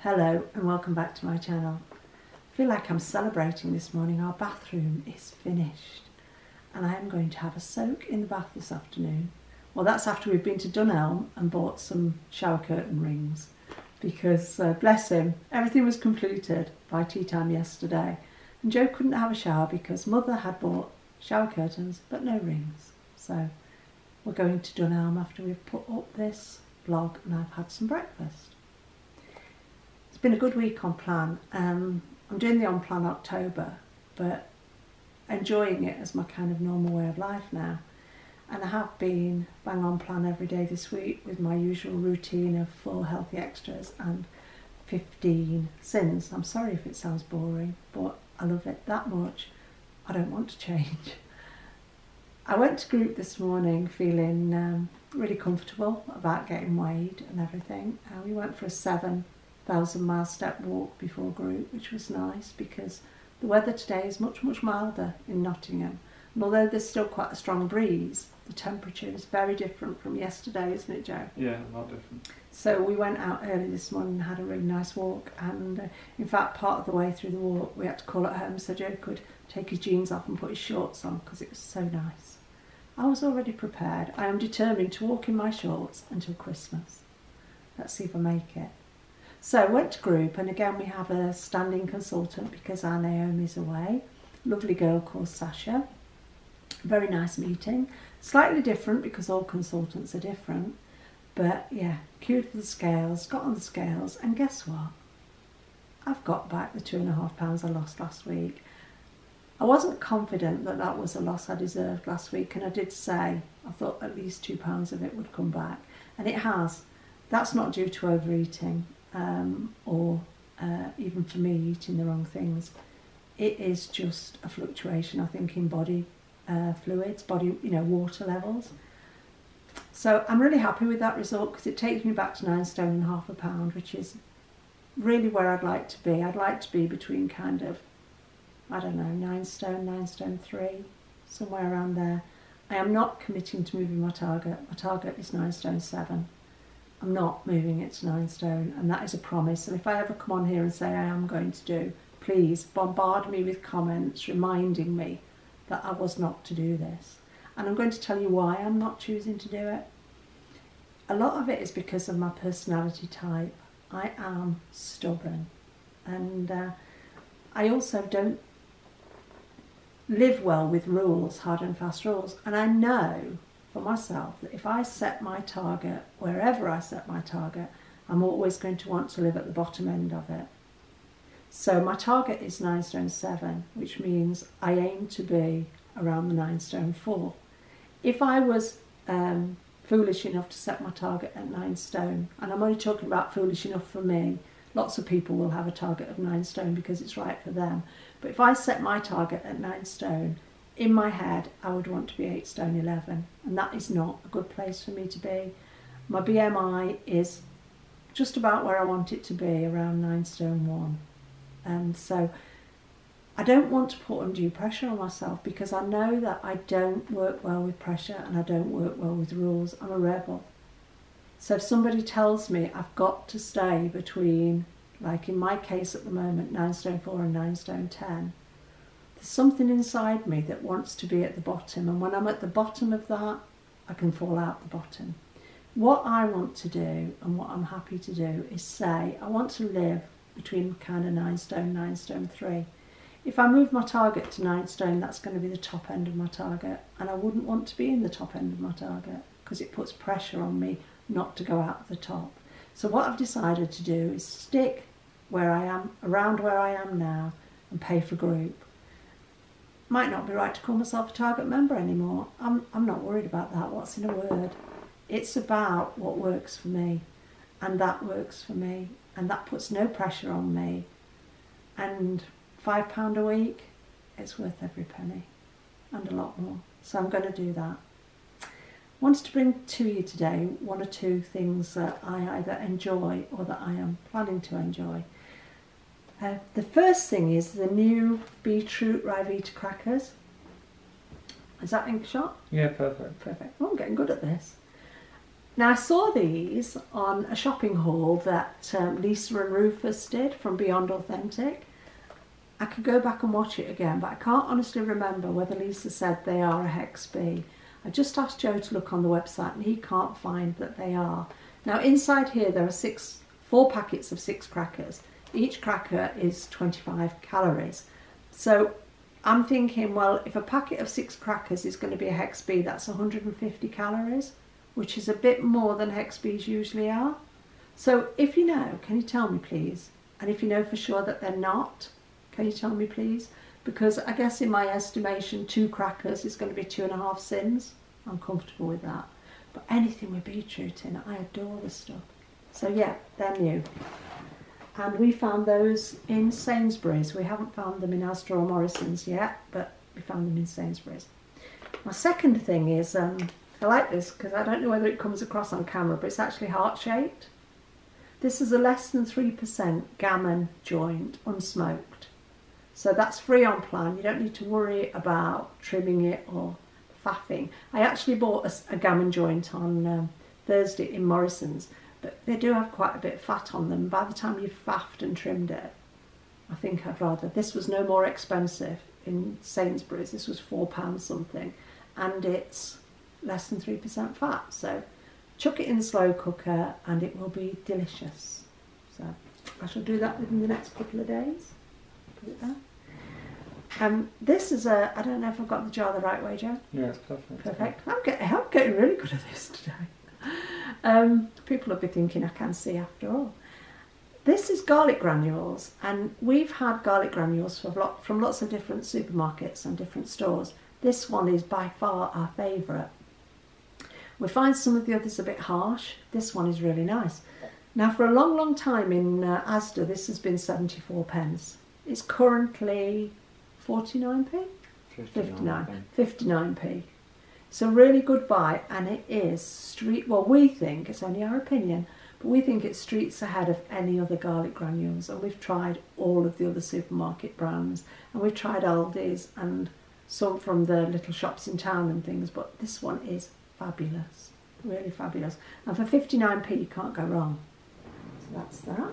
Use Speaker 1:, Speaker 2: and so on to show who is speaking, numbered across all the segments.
Speaker 1: Hello and welcome back to my channel. I feel like I'm celebrating this morning. Our bathroom is finished and I am going to have a soak in the bath this afternoon. Well that's after we've been to Dunelm and bought some shower curtain rings because uh, bless him everything was completed by tea time yesterday and Joe couldn't have a shower because mother had bought shower curtains but no rings. So we're going to Dunelm after we've put up this vlog and I've had some breakfast. Been a good week on plan. Um, I'm doing the on plan October, but enjoying it as my kind of normal way of life now. And I have been bang on plan every day this week with my usual routine of four healthy extras and 15 sins. I'm sorry if it sounds boring, but I love it that much. I don't want to change. I went to group this morning feeling um, really comfortable about getting weighed and everything. Uh, we went for a seven thousand mile step walk before group, which was nice because the weather today is much, much milder in Nottingham. And although there's still quite a strong breeze, the temperature is very different from yesterday, isn't it, Joe?
Speaker 2: Yeah, a lot different.
Speaker 1: So we went out early this morning and had a really nice walk. And uh, in fact, part of the way through the walk, we had to call at home so Joe could take his jeans off and put his shorts on because it was so nice. I was already prepared. I am determined to walk in my shorts until Christmas. Let's see if I make it. So I went to group and again we have a standing consultant because our Naomi's away. Lovely girl called Sasha. Very nice meeting. Slightly different because all consultants are different. But yeah, queued for the scales, got on the scales and guess what? I've got back the two and a half pounds I lost last week. I wasn't confident that that was a loss I deserved last week and I did say I thought at least two pounds of it would come back and it has. That's not due to overeating um, or uh, even for me eating the wrong things. It is just a fluctuation, I think, in body uh, fluids, body, you know, water levels. So I'm really happy with that result because it takes me back to nine stone and half a pound, which is really where I'd like to be. I'd like to be between kind of, I don't know, nine stone, nine stone three, somewhere around there. I am not committing to moving my target. My target is nine stone seven. I'm not moving it to nine stone, and that is a promise. And if I ever come on here and say I am going to do, please bombard me with comments reminding me that I was not to do this. And I'm going to tell you why I'm not choosing to do it. A lot of it is because of my personality type. I am stubborn, and uh, I also don't live well with rules, hard and fast rules. And I know for myself that if I set my target, wherever I set my target, I'm always going to want to live at the bottom end of it. So my target is 9 stone 7, which means I aim to be around the 9 stone 4. If I was um, foolish enough to set my target at 9 stone, and I'm only talking about foolish enough for me, lots of people will have a target of 9 stone because it's right for them. But if I set my target at 9 stone, in my head, I would want to be 8 stone 11, and that is not a good place for me to be. My BMI is just about where I want it to be, around 9 stone 1. And so I don't want to put undue pressure on myself because I know that I don't work well with pressure and I don't work well with rules. I'm a rebel. So if somebody tells me I've got to stay between, like in my case at the moment, 9 stone 4 and 9 stone 10, there's something inside me that wants to be at the bottom. And when I'm at the bottom of that, I can fall out the bottom. What I want to do and what I'm happy to do is say, I want to live between kind of nine stone, nine stone three. If I move my target to nine stone, that's going to be the top end of my target. And I wouldn't want to be in the top end of my target because it puts pressure on me not to go out of the top. So what I've decided to do is stick where I am, around where I am now, and pay for group might not be right to call myself a target member anymore. I'm, I'm not worried about that. What's in a word? It's about what works for me, and that works for me, and that puts no pressure on me. And five pound a week, it's worth every penny, and a lot more. So I'm going to do that. Wanted to bring to you today one or two things that I either enjoy or that I am planning to enjoy. Uh, the first thing is the new beetroot Ryvita crackers. Is that ink shot?
Speaker 2: Yeah, perfect.
Speaker 1: Perfect. Oh, I'm getting good at this. Now I saw these on a shopping haul that um, Lisa and Rufus did from Beyond Authentic. I could go back and watch it again, but I can't honestly remember whether Lisa said they are a Hex B. I just asked Joe to look on the website and he can't find that they are. Now inside here there are six, four packets of six crackers. Each cracker is 25 calories. So I'm thinking, well, if a packet of six crackers is going to be a Hex B, that's 150 calories which is a bit more than hex Bs usually are. So if you know, can you tell me please? And if you know for sure that they're not, can you tell me please? Because I guess in my estimation, two crackers is going to be two and a half sins. I'm comfortable with that. But anything with beetroot in I adore the stuff. So yeah, they're new. And we found those in Sainsbury's. We haven't found them in Asda or Morrison's yet, but we found them in Sainsbury's. My second thing is um, I like this because I don't know whether it comes across on camera, but it's actually heart-shaped. This is a less than 3% gammon joint, unsmoked. So that's free on plan. You don't need to worry about trimming it or faffing. I actually bought a, a gammon joint on um, Thursday in Morrison's, but they do have quite a bit of fat on them. By the time you've faffed and trimmed it, I think I'd rather. This was no more expensive in Sainsbury's. This was £4 something. And it's less than 3% fat. So chuck it in the slow cooker and it will be delicious. So I shall do that within the next couple of days. Put it there. Um, this is a, I don't know if I've got the jar the right way, Joe.
Speaker 2: Yeah, it's perfect.
Speaker 1: Perfect. I'm getting, I'm getting really good at this today. Um, people will be thinking I can see after all. This is garlic granules, and we've had garlic granules from, lot, from lots of different supermarkets and different stores. This one is by far our favourite. We find some of the others a bit harsh. This one is really nice. Now for a long, long time in uh, Asda, this has been 74 pence. It's currently 49p? 59p. 59p. It's a really good buy and it is street, well we think, it's only our opinion, but we think it's streets ahead of any other garlic granules and we've tried all of the other supermarket brands and we've tried Aldi's and some from the little shops in town and things but this one is fabulous, really fabulous. And for 59p you can't go wrong. So that's that.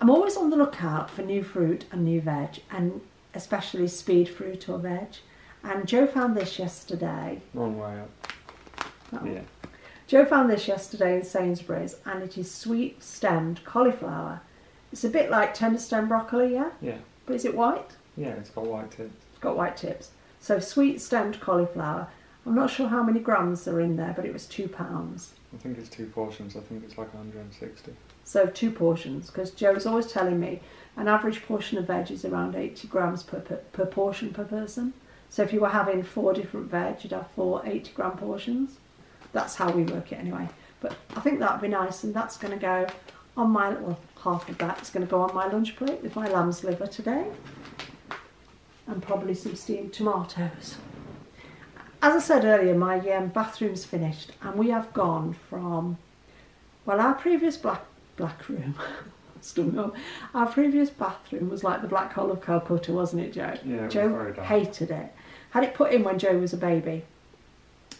Speaker 1: I'm always on the lookout for new fruit and new veg and especially speed fruit or veg. And Joe found this yesterday.
Speaker 2: Wrong way up. Oh. Yeah.
Speaker 1: Joe found this yesterday in Sainsbury's and it is sweet stemmed cauliflower. It's a bit like tender stem broccoli, yeah?
Speaker 2: Yeah.
Speaker 1: But is it white?
Speaker 2: Yeah, it's got white tips.
Speaker 1: It's got white tips. So sweet stemmed cauliflower I'm not sure how many grams are in there, but it was two pounds.
Speaker 2: I think it's two portions. I think it's like 160.
Speaker 1: So two portions, because Joe's always telling me an average portion of veg is around 80 grams per, per, per portion per person. So if you were having four different veg, you'd have four 80 gram portions. That's how we work it anyway. But I think that'd be nice, and that's going to go on my, well, half of that is going to go on my lunch plate with my lamb's liver today. And probably some steamed tomatoes. As I said earlier, my um, bathroom's finished and we have gone from, well, our previous black, black room, our previous bathroom was like the black hole of Calcutta, wasn't it, Joe?
Speaker 2: Yeah, it
Speaker 1: Joe hated it. Had it put in when Joe was a baby.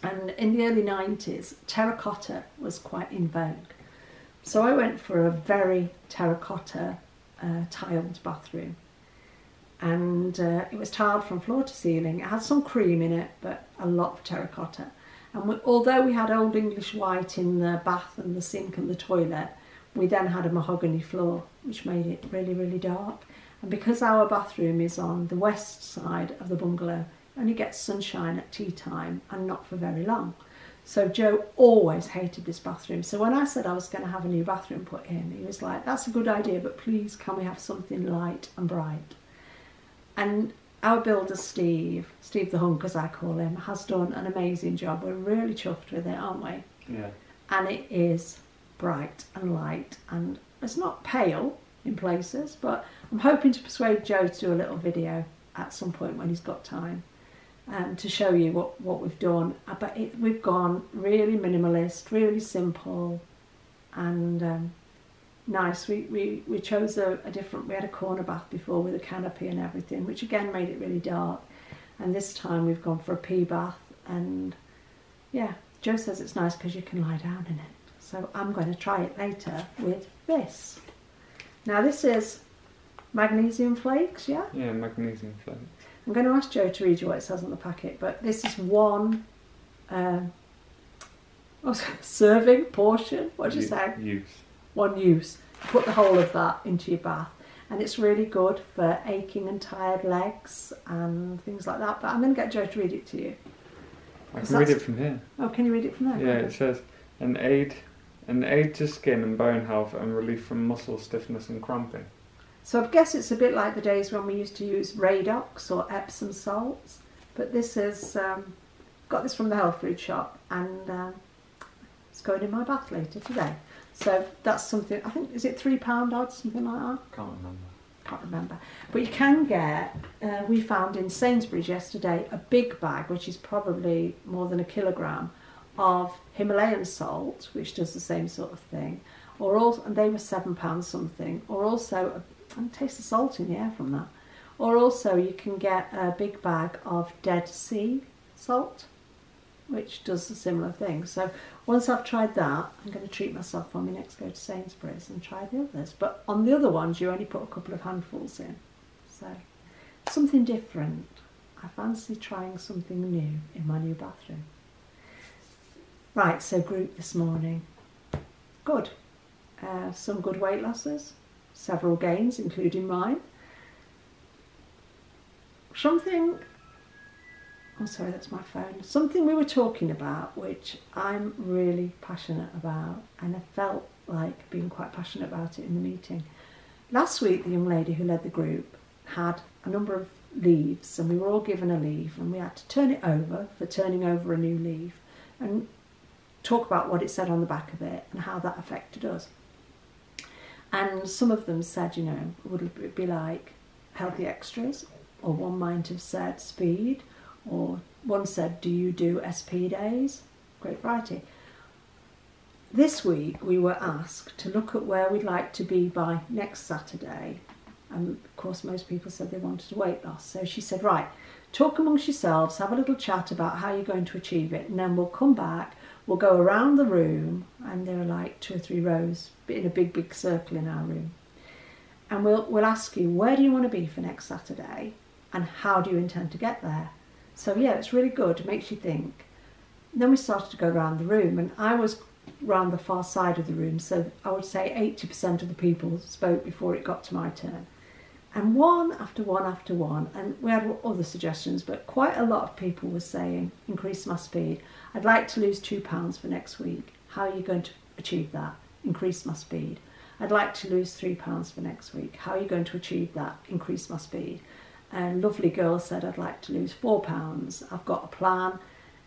Speaker 1: And in the early 90s, terracotta was quite in vogue. So I went for a very terracotta uh, tiled bathroom and uh, it was tiled from floor to ceiling. It had some cream in it, but a lot of terracotta. And we, although we had Old English white in the bath and the sink and the toilet, we then had a mahogany floor, which made it really, really dark. And because our bathroom is on the west side of the bungalow, only gets sunshine at tea time and not for very long. So Joe always hated this bathroom. So when I said I was going to have a new bathroom put in, he was like, that's a good idea, but please can we have something light and bright? And our builder Steve, Steve the Hunk as I call him, has done an amazing job. We're really chuffed with it, aren't we?
Speaker 2: Yeah.
Speaker 1: And it is bright and light and it's not pale in places, but I'm hoping to persuade Joe to do a little video at some point when he's got time um, to show you what, what we've done. Uh, but it, we've gone really minimalist, really simple and um, nice. We, we, we chose a, a different, we had a corner bath before with a canopy and everything, which again made it really dark. And this time we've gone for a P bath and yeah, Joe says it's nice because you can lie down in it. So I'm going to try it later with this. Now this is magnesium flakes, yeah?
Speaker 2: Yeah, magnesium flakes.
Speaker 1: I'm going to ask Joe to read you what it says on the packet, but this is one um, it, serving portion. What did you say?
Speaker 2: Use.
Speaker 1: One use. Put the whole of that into your bath, and it's really good for aching and tired legs and things like that. But I'm going to get Joe to read it to you.
Speaker 2: I can read it from here.
Speaker 1: Oh, can you read it from there?
Speaker 2: Yeah, it says an aid, an aid to skin and bone health and relief from muscle stiffness and cramping.
Speaker 1: So I guess it's a bit like the days when we used to use Radox or Epsom salts, but this is um, got this from the health food shop, and um, it's going in my bath later today. So that's something. I think is it three pound odd, something like that.
Speaker 2: Can't remember.
Speaker 1: Can't remember. But you can get. Uh, we found in Sainsbury's yesterday a big bag, which is probably more than a kilogram, of Himalayan salt, which does the same sort of thing. Or also, and they were seven pounds something. Or also, uh, I can taste the salt in the air from that. Or also, you can get a big bag of Dead Sea salt, which does a similar thing. So once I've tried that, I'm going to treat myself when we next go to Sainsbury's and try the others. But on the other ones, you only put a couple of handfuls in. So something different. I fancy trying something new in my new bathroom. Right, so group this morning. Good. Uh, some good weight losses, several gains, including mine. Something I'm Oh, sorry, that's my phone. Something we were talking about, which I'm really passionate about, and I felt like being quite passionate about it in the meeting. Last week, the young lady who led the group had a number of leaves, and we were all given a leaf, and we had to turn it over for turning over a new leaf and talk about what it said on the back of it and how that affected us. And some of them said, you know, would it be like healthy extras, or one might have said speed, or one said, Do you do SP days? Great variety. This week we were asked to look at where we'd like to be by next Saturday. And of course, most people said they wanted weight loss. So she said, Right, talk amongst yourselves, have a little chat about how you're going to achieve it, and then we'll come back, we'll go around the room, and there are like two or three rows in a big, big circle in our room. And we'll, we'll ask you, Where do you want to be for next Saturday? And how do you intend to get there? So yeah, it's really good. It makes you think. Then we started to go around the room, and I was round the far side of the room, so I would say 80% of the people spoke before it got to my turn. And one after one after one, and we had other suggestions, but quite a lot of people were saying, increase my speed. I'd like to lose two pounds for next week. How are you going to achieve that? Increase my speed. I'd like to lose three pounds for next week. How are you going to achieve that? Increase my speed. And lovely girl said, I'd like to lose four pounds. I've got a plan.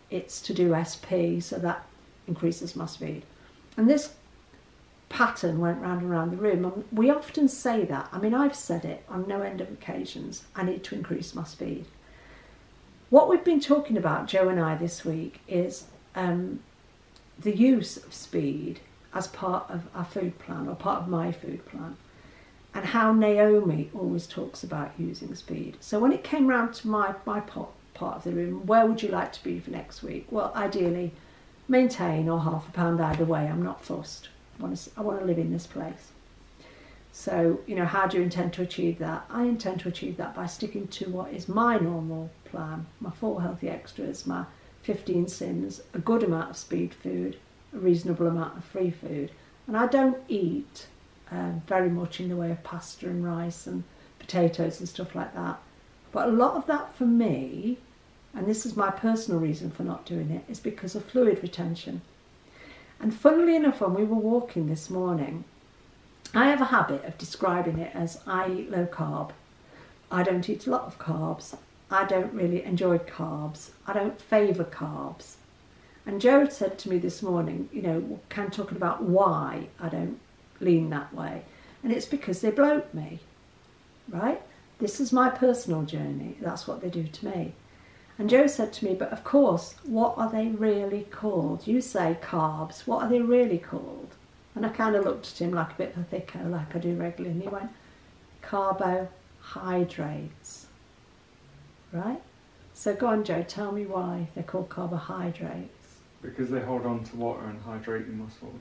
Speaker 1: It's to do SP, so that increases my speed. And this pattern went round and round the room. And we often say that. I mean, I've said it on no end of occasions. I need to increase my speed. What we've been talking about, Joe and I, this week is um, the use of speed as part of our food plan or part of my food plan and how Naomi always talks about using speed. So when it came round to my, my part, part of the room, where would you like to be for next week? Well, ideally, maintain or half a pound either way. I'm not fussed. I want to, I want to live in this place. So, you know, how do you intend to achieve that? I intend to achieve that by sticking to what is my normal plan, my four healthy extras, my 15 sins, a good amount of speed food, a reasonable amount of free food. And I don't eat um, very much in the way of pasta and rice and potatoes and stuff like that. But a lot of that for me, and this is my personal reason for not doing it, is because of fluid retention. And funnily enough, when we were walking this morning, I have a habit of describing it as I eat low carb. I don't eat a lot of carbs. I don't really enjoy carbs. I don't favour carbs. And Joe said to me this morning, you know, kind of talking about why I don't lean that way. And it's because they bloat me, right? This is my personal journey. That's what they do to me. And Joe said to me, but of course, what are they really called? You say carbs, what are they really called? And I kind of looked at him like a bit of a thicko, like I do regularly, and he went, carbohydrates. Right? So go on, Joe, tell me why they're called carbohydrates.
Speaker 2: Because they hold on to water and hydrate your muscles.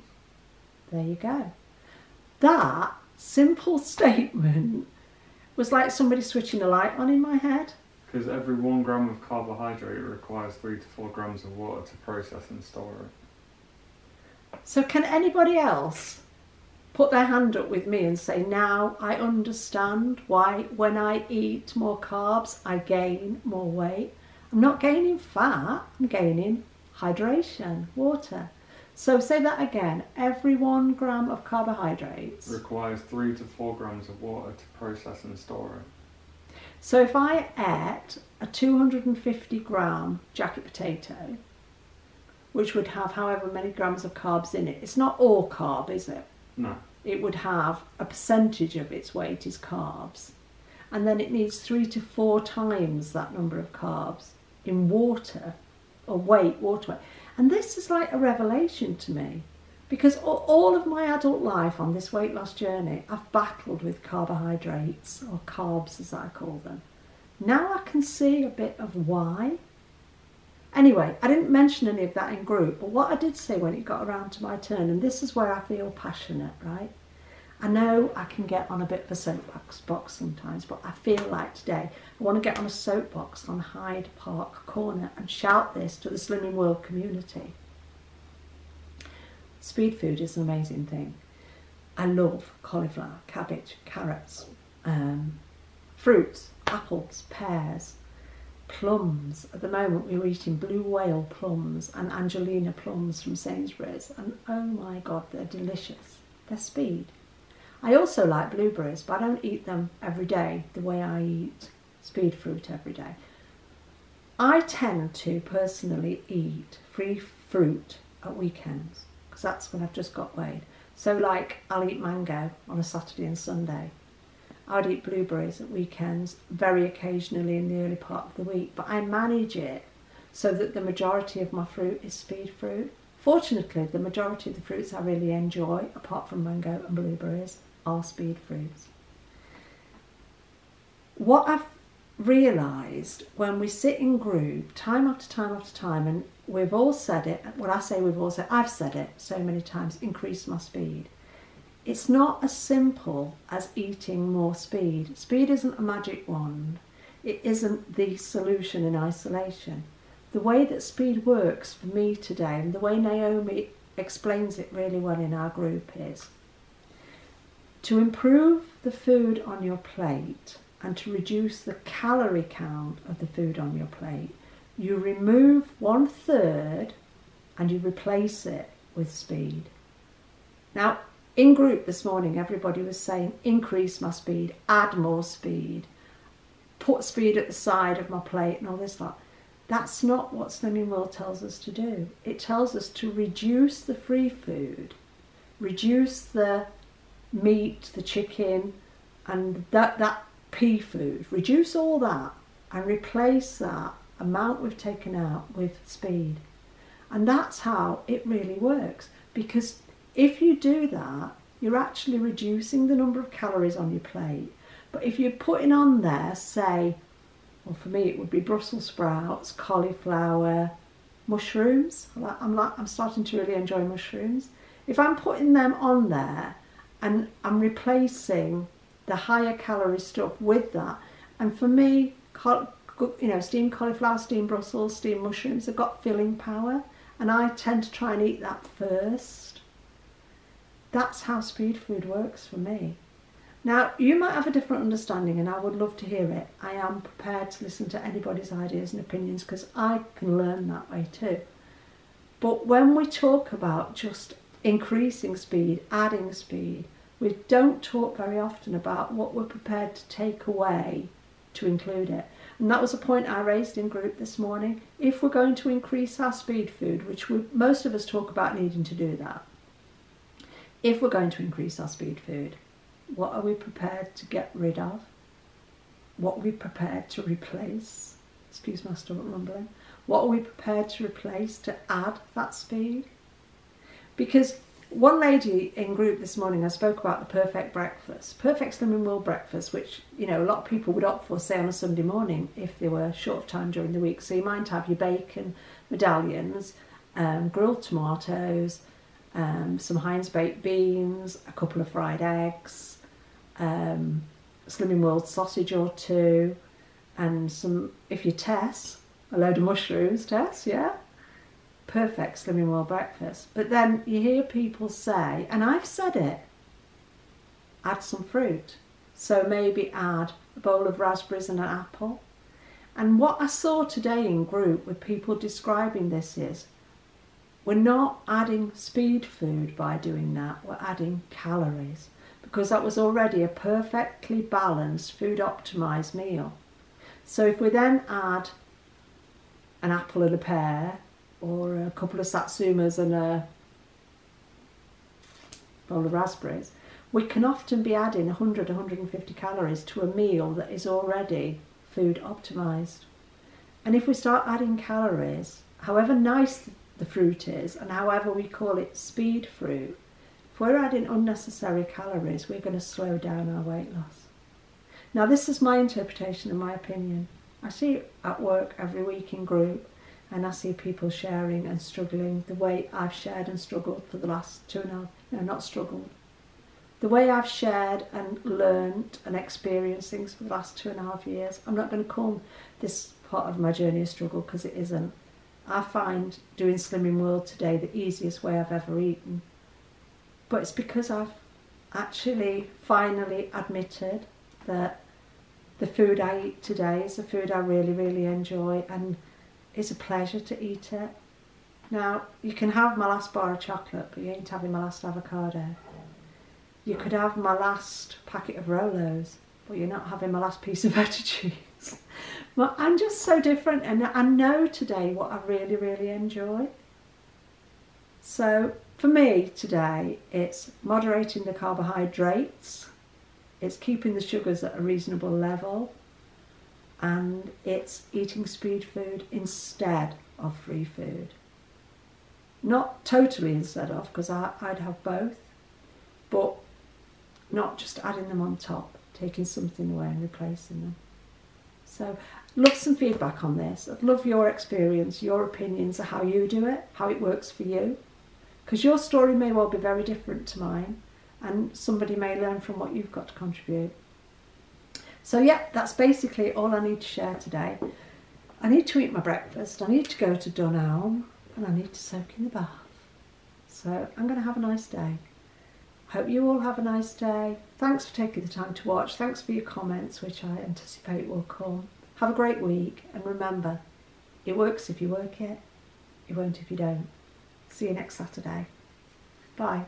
Speaker 1: There you go. That simple statement was like somebody switching a light on in my head.
Speaker 2: Because every one gram of carbohydrate requires three to four grams of water to process and store it.
Speaker 1: So, can anybody else put their hand up with me and say, Now I understand why when I eat more carbs, I gain more weight? I'm not gaining fat, I'm gaining hydration, water. So, say that again every one gram of carbohydrates.
Speaker 2: Requires three to four grams of water to process and store it.
Speaker 1: So if I ate a 250 gram jacket potato, which would have however many grams of carbs in it, it's not all carb, is it?
Speaker 2: No.
Speaker 1: It would have a percentage of its weight is carbs. And then it needs three to four times that number of carbs in water or weight, water weight. And this is like a revelation to me because all of my adult life on this weight loss journey, I've battled with carbohydrates, or carbs as I call them. Now I can see a bit of why. Anyway, I didn't mention any of that in group, but what I did say when it got around to my turn, and this is where I feel passionate, right? I know I can get on a bit of a soapbox box sometimes, but I feel like today I want to get on a soapbox on Hyde Park Corner and shout this to the Slimming World community. Speed food is an amazing thing. I love cauliflower, cabbage, carrots, um, fruits, apples, pears, plums. At the moment, we are eating blue whale plums and Angelina plums from Sainsbury's, and oh my god, they're delicious. They're speed. I also like blueberries, but I don't eat them every day the way I eat speed fruit every day. I tend to personally eat free fruit at weekends because that's when I've just got weighed. So like I'll eat mango on a Saturday and Sunday. I'd eat blueberries at weekends, very occasionally in the early part of the week, but I manage it so that the majority of my fruit is speed fruit. Fortunately, the majority of the fruits I really enjoy, apart from mango and blueberries, are speed fruits. What I've realised when we sit in group time after time after time, and we've all said it, when I say we've all said, I've said it so many times, increase my speed. It's not as simple as eating more speed. Speed isn't a magic wand. It isn't the solution in isolation. The way that speed works for me today, and the way Naomi explains it really well in our group, is to improve the food on your plate and to reduce the calorie count of the food on your plate, you remove one third and you replace it with speed. Now, in group this morning, everybody was saying increase my speed, add more speed, put speed at the side of my plate, and all this lot. That's not what Slimming World tells us to do. It tells us to reduce the free food, reduce the meat, the chicken, and that, that pea food. Reduce all that and replace that amount we've taken out with speed. And that's how it really works. Because if you do that, you're actually reducing the number of calories on your plate. But if you're putting on there, say, well, for me it would be Brussels sprouts, cauliflower, mushrooms. I'm like, I'm starting to really enjoy mushrooms. If I'm putting them on there and I'm replacing the higher calorie stuff with that. And for me, you know, steamed cauliflower, steamed Brussels, steamed mushrooms have got filling power, and I tend to try and eat that first. That's how speed food works for me. Now, you might have a different understanding, and I would love to hear it. I am prepared to listen to anybody's ideas and opinions because I can learn that way too. But when we talk about just increasing speed, adding speed, we don't talk very often about what we're prepared to take away to include it. And that was a point I raised in group this morning. If we're going to increase our speed food, which we, most of us talk about needing to do that, if we're going to increase our speed food, what are we prepared to get rid of? What are we prepared to replace? Excuse my stomach rumbling. What are we prepared to replace to add that speed? Because one lady in group this morning, I spoke about the perfect breakfast, perfect slimming world breakfast, which you know a lot of people would opt for, say on a Sunday morning if they were short of time during the week. So you might have your bacon medallions, um, grilled tomatoes, um, some Heinz baked beans, a couple of fried eggs, um, Slimming World sausage or two, and some, if you Tess, a load of mushrooms, Tess, yeah? Perfect Slimming World breakfast. But then you hear people say, and I've said it, add some fruit. So maybe add a bowl of raspberries and an apple. And what I saw today in group with people describing this is we're not adding speed food by doing that, we're adding calories because that was already a perfectly balanced food optimized meal. So if we then add an apple and a pear or a couple of satsumas and a bowl of raspberries, we can often be adding 100 150 calories to a meal that is already food optimized. And if we start adding calories, however nice the fruit is and however we call it speed fruit, if we're adding unnecessary calories, we're going to slow down our weight loss. Now, this is my interpretation and my opinion. I see it at work every week in group, and I see people sharing and struggling the way I've shared and struggled for the last two and a half, no, not struggled, the way I've shared and learned and experienced things for the last two and a half years, I'm not going to call this part of my journey a struggle because it isn't. I find doing Slimming World today the easiest way I've ever eaten. But it's because I've actually finally admitted that the food I eat today is a food I really, really enjoy and it's a pleasure to eat it. Now, you can have my last bar of chocolate, but you ain't having my last avocado. You could have my last packet of Rolos, but you're not having my last piece of feta cheese. well, I'm just so different, and I know today what I really, really enjoy. So, for me today, it's moderating the carbohydrates, it's keeping the sugars at a reasonable level, and it's eating speed food instead of free food. Not totally instead of, because I'd have both, but not just adding them on top, taking something away and replacing them. So, love some feedback on this. I'd love your experience, your opinions of how you do it, how it works for you. Because your story may well be very different to mine, and somebody may learn from what you've got to contribute. So, yeah, that's basically all I need to share today. I need to eat my breakfast, I need to go to Dunelm, and I need to soak in the bath. So, I'm going to have a nice day. Hope you all have a nice day. Thanks for taking the time to watch. Thanks for your comments, which I anticipate will come. Have a great week, and remember, it works if you work it, it won't if you don't. See you next Saturday. Bye.